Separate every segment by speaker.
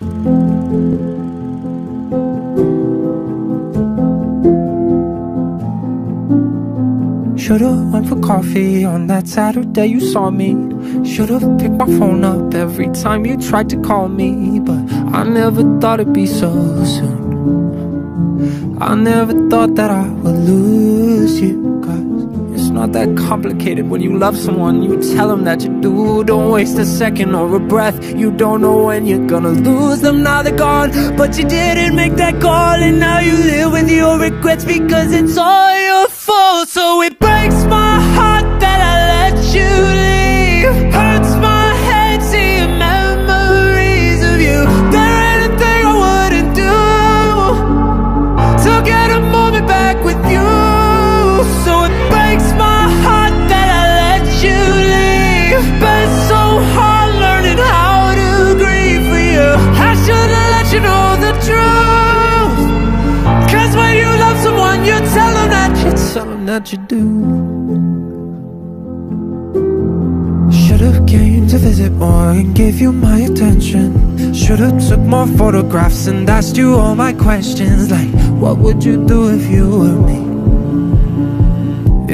Speaker 1: Should've went for coffee on that Saturday you saw me. Should've picked my phone up every time you tried to call me But I never thought it'd be so soon. I never thought that I would lose you not that complicated. When you love someone You tell them that you do. Don't waste a second or a breath. You don't know when you're gonna lose them. Now they're gone But you didn't make that call. And now you live with your regrets Because it's all your fault. So it breaks my that you do. Should've came to visit more and gave you my attention. Should've took more photographs and asked you all my questions Like, what would you do if you were me?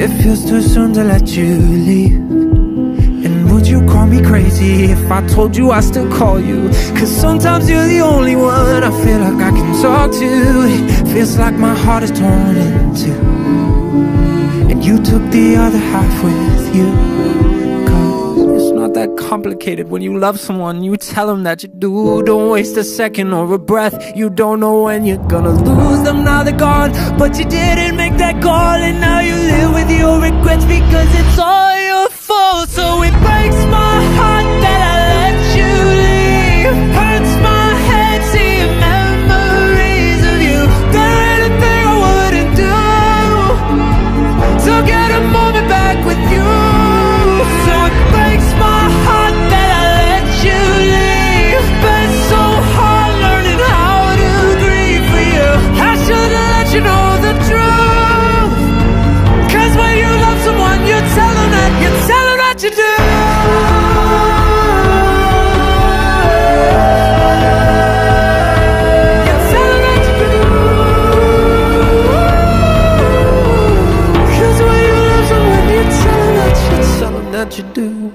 Speaker 1: It feels too soon to let you leave. And would you call me crazy if I told you I still call you? Cause sometimes you're the only one I feel like I can talk to. It feels like my heart is torn in two you took the other half with you. It's not that complicated. When you love someone You tell them that you do. Don't waste a second or a breath. You don't know when you're gonna lose them. Now they're gone. But you didn't make that call that you do.